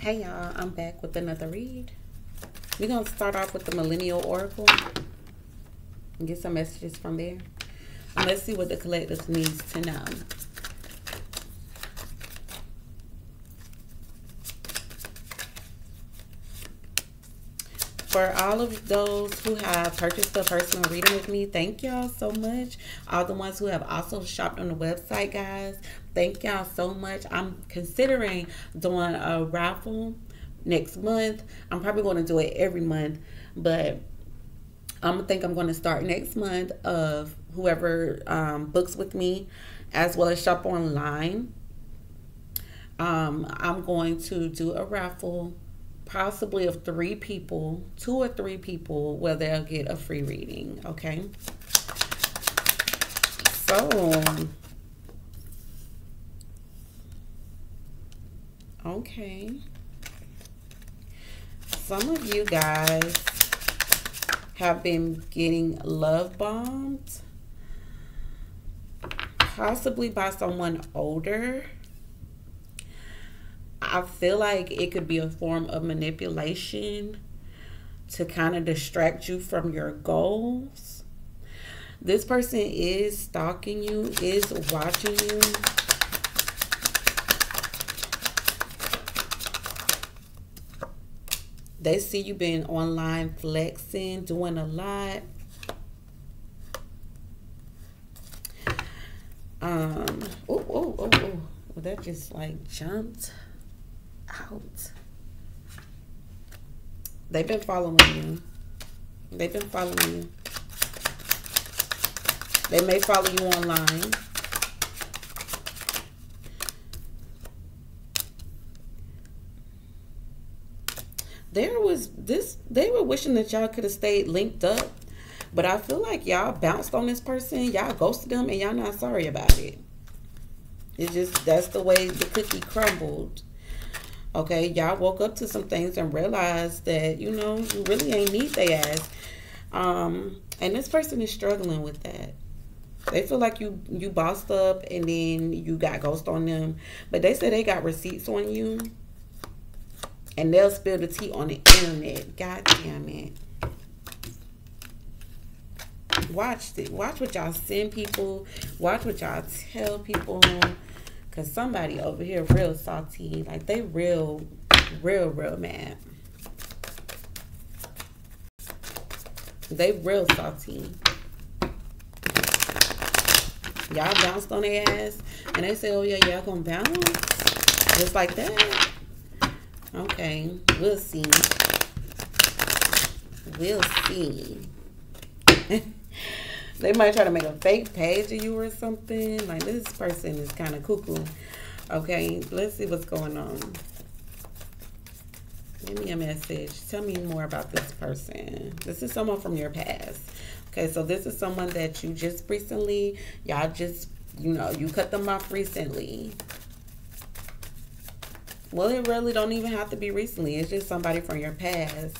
Hey y'all, I'm back with another read. We're going to start off with the Millennial Oracle and get some messages from there. And let's see what the collective needs to know. For all of those who have purchased a personal reading with me, thank y'all so much. All the ones who have also shopped on the website, guys, thank y'all so much. I'm considering doing a raffle next month. I'm probably going to do it every month, but I'm think I'm going to start next month of whoever um, books with me, as well as shop online. Um, I'm going to do a raffle possibly of three people, two or three people, where they'll get a free reading. Okay. So, okay. Some of you guys have been getting love bombed, possibly by someone older I feel like it could be a form of manipulation to kind of distract you from your goals. This person is stalking you, is watching you. They see you being online flexing, doing a lot. Um, oh, oh, oh, oh. Well, that just like jumped out. They've been following you. They've been following you. They may follow you online. There was this, they were wishing that y'all could have stayed linked up. But I feel like y'all bounced on this person, y'all ghosted them, and y'all not sorry about it. It's just, that's the way the cookie crumbled. Okay, y'all woke up to some things and realized that, you know, you really ain't need their ass. Um, and this person is struggling with that. They feel like you you bossed up and then you got ghost on them. But they say they got receipts on you. And they'll spill the tea on the internet. God damn it. Watch it. Watch what y'all send people. Watch what y'all tell people. Cause somebody over here real salty. Like they real, real, real mad. They real salty. Y'all bounced on their ass. And they say, oh yeah, y'all gonna bounce? Just like that? Okay, we'll see. We'll see. They might try to make a fake page of you or something. Like this person is kind of cuckoo. Okay, let's see what's going on. Give me a message. Tell me more about this person. This is someone from your past. Okay, so this is someone that you just recently, y'all just, you know, you cut them off recently. Well, it really don't even have to be recently. It's just somebody from your past.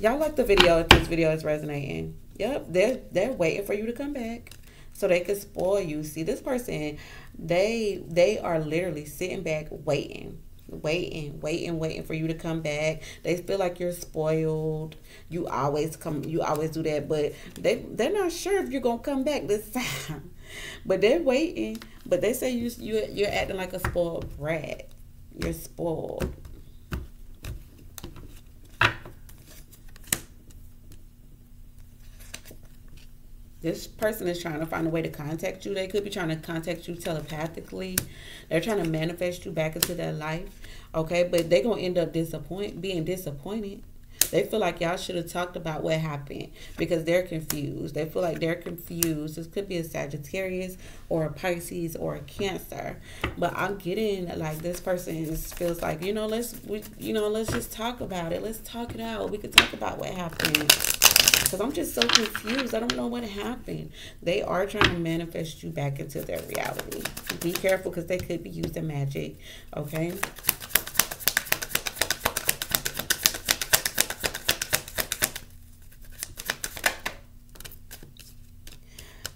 Y'all like the video if this video is resonating. Yep, they're they're waiting for you to come back so they can spoil you. See, this person, they they are literally sitting back waiting, waiting, waiting, waiting for you to come back. They feel like you're spoiled. You always come, you always do that, but they they're not sure if you're gonna come back this time. But they're waiting. But they say you you you're acting like a spoiled brat. You're spoiled. This person is trying to find a way to contact you. They could be trying to contact you telepathically. They're trying to manifest you back into their life. Okay, but they're gonna end up disappoint being disappointed. They feel like y'all should have talked about what happened because they're confused. They feel like they're confused. This could be a Sagittarius or a Pisces or a Cancer. But I'm getting like this person feels like, you know, let's we you know, let's just talk about it. Let's talk it out. We could talk about what happened because I'm just so confused. I don't know what happened. They are trying to manifest you back into their reality. Be careful because they could be using magic, okay?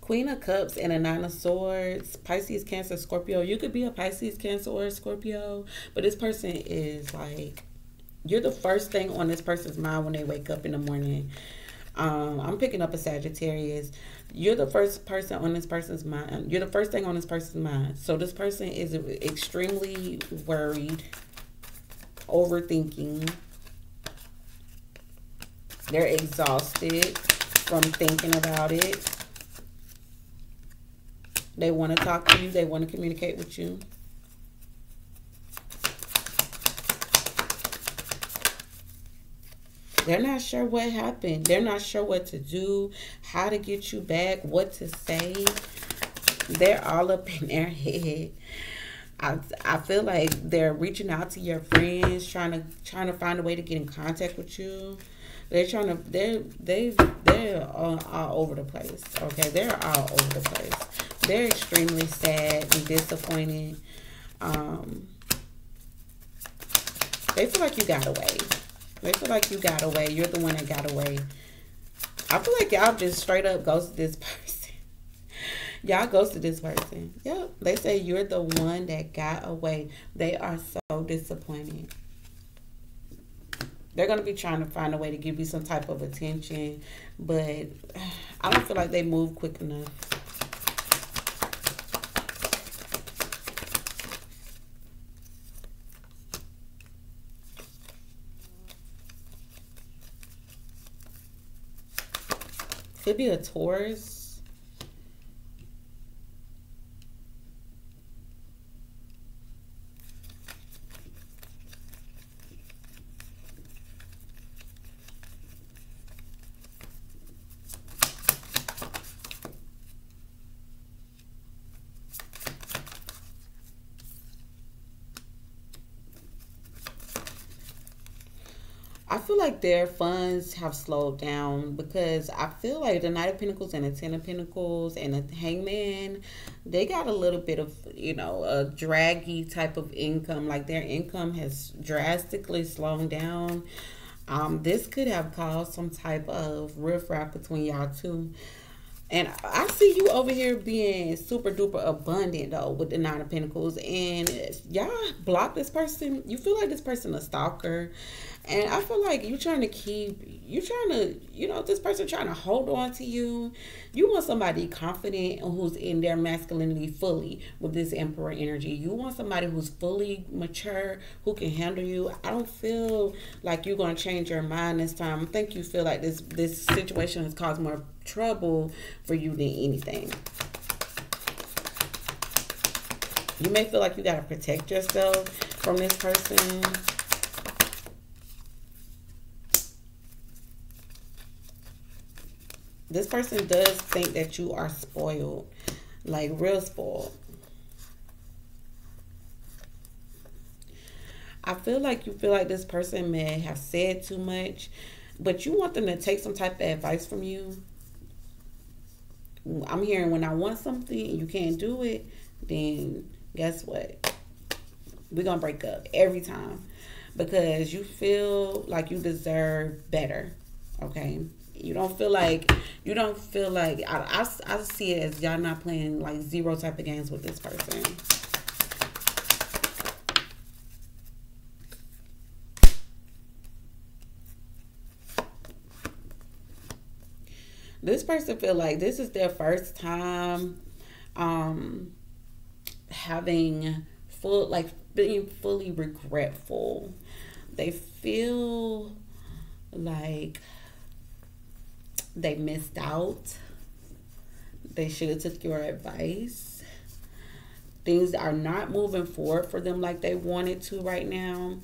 Queen of Cups and a Nine of Swords, Pisces, Cancer, Scorpio. You could be a Pisces, Cancer, or Scorpio, but this person is like, you're the first thing on this person's mind when they wake up in the morning. Um, I'm picking up a Sagittarius. You're the first person on this person's mind. You're the first thing on this person's mind. So this person is extremely worried, overthinking. They're exhausted from thinking about it. They want to talk to you. They want to communicate with you. They're not sure what happened. They're not sure what to do, how to get you back, what to say. They're all up in their head. I, I feel like they're reaching out to your friends, trying to trying to find a way to get in contact with you. They're trying to they're they they're all, all over the place. Okay, they're all over the place. They're extremely sad and disappointed. Um, they feel like you got away. They feel like you got away. You're the one that got away. I feel like y'all just straight up ghosted this person. y'all ghosted this person. Yep. They say you're the one that got away. They are so disappointed. They're going to be trying to find a way to give you some type of attention, but I don't feel like they move quick enough. Could be a Taurus. I feel like their funds have slowed down because I feel like the Knight of Pentacles and the Ten of Pentacles and the Hangman, they got a little bit of, you know, a draggy type of income. Like their income has drastically slowed down. Um, this could have caused some type of riffraff between y'all two. And I see you over here being super duper abundant though with the Nine of Pentacles. And y'all block this person. You feel like this person a stalker. And I feel like you're trying to keep, you're trying to, you know, this person trying to hold on to you. You want somebody confident who's in their masculinity fully with this emperor energy. You want somebody who's fully mature, who can handle you. I don't feel like you're going to change your mind this time. I think you feel like this, this situation has caused more trouble for you than anything. You may feel like you got to protect yourself from this person. This person does think that you are spoiled, like real spoiled. I feel like you feel like this person may have said too much, but you want them to take some type of advice from you. I'm hearing when I want something and you can't do it, then guess what? We're going to break up every time because you feel like you deserve better. Okay. You don't feel like you don't feel like I, I, I see it as y'all not playing like zero type of games with this person. This person feel like this is their first time um having full like being fully regretful. They feel like they missed out. They should have took your advice. Things are not moving forward for them like they wanted to right now.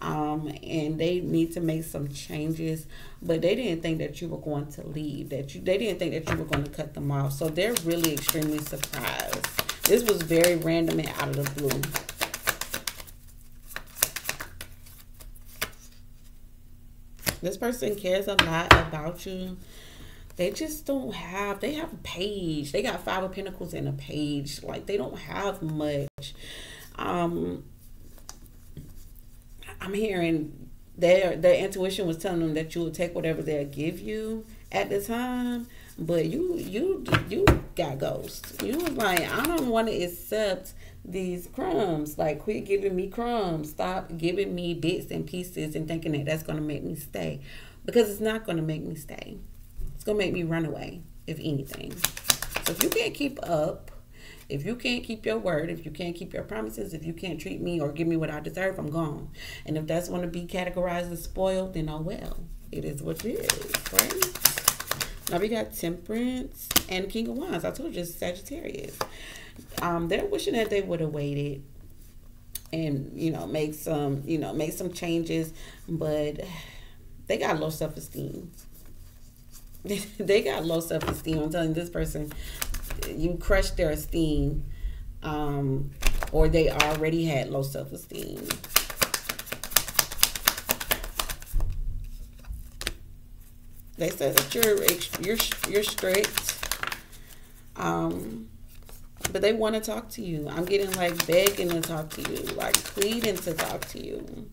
Um, and they need to make some changes, but they didn't think that you were going to leave. That you, they didn't think that you were going to cut them off. So they're really extremely surprised. This was very random and out of the blue. This person cares a lot about you. They just don't have, they have a page. They got five of pentacles and a page. Like they don't have much. Um, I'm hearing their their intuition was telling them that you will take whatever they'll give you at the time. But you you you got ghosts. You was like, I don't want to accept these crumbs. Like, quit giving me crumbs. Stop giving me bits and pieces and thinking that that's gonna make me stay, because it's not gonna make me stay. It's gonna make me run away, if anything. So if you can't keep up, if you can't keep your word, if you can't keep your promises, if you can't treat me or give me what I deserve, I'm gone. And if that's going to be categorized as spoiled, then oh well. It is what it is, right? Now we got Temperance and King of Wands. I told you, Sagittarius. Um, they're wishing that they would have waited and you know make some you know make some changes, but they got low self esteem. they got low self esteem. I'm telling this person, you crushed their esteem, um, or they already had low self esteem. They said that you're you're you're strict, um, but they want to talk to you. I'm getting like begging to talk to you, like pleading to talk to you.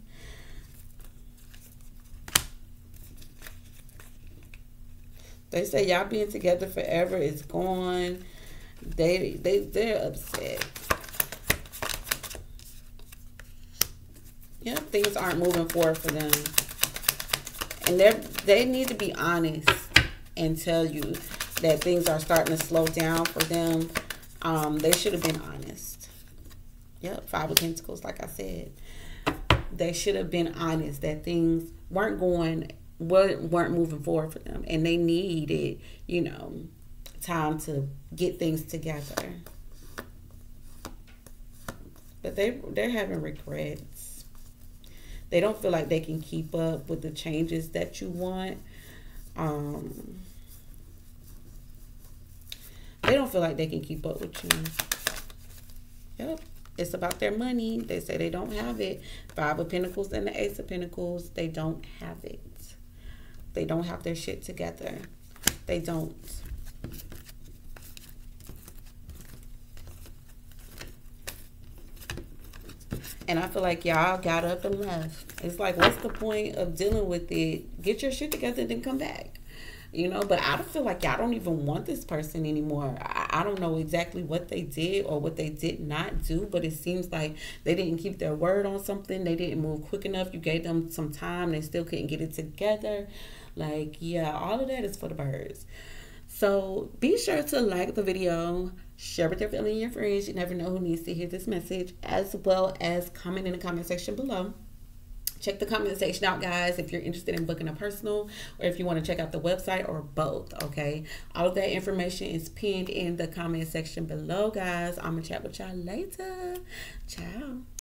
They say y'all being together forever is gone. They they they're upset. Yeah, things aren't moving forward for them. And they they need to be honest and tell you that things are starting to slow down for them. Um, they should have been honest. Yep, Five of Pentacles, like I said. They should have been honest that things weren't going weren't moving forward for them and they needed you know time to get things together but they they're having regrets they don't feel like they can keep up with the changes that you want um they don't feel like they can keep up with you yep it's about their money they say they don't have it five of pentacles and the ace of pentacles they don't have it they don't have their shit together. They don't. And I feel like y'all got up and left. It's like, what's the point of dealing with it? Get your shit together and then come back you know but i don't feel like y'all don't even want this person anymore. I, I don't know exactly what they did or what they did not do but it seems like they didn't keep their word on something. They didn't move quick enough. You gave them some time. They still couldn't get it together. Like yeah all of that is for the birds. So be sure to like the video share with your family and your friends. You never know who needs to hear this message as well as comment in the comment section below check the comment section out guys if you're interested in booking a personal or if you want to check out the website or both okay? All of that information is pinned in the comment section below guys. I'm gonna chat with y'all later. Ciao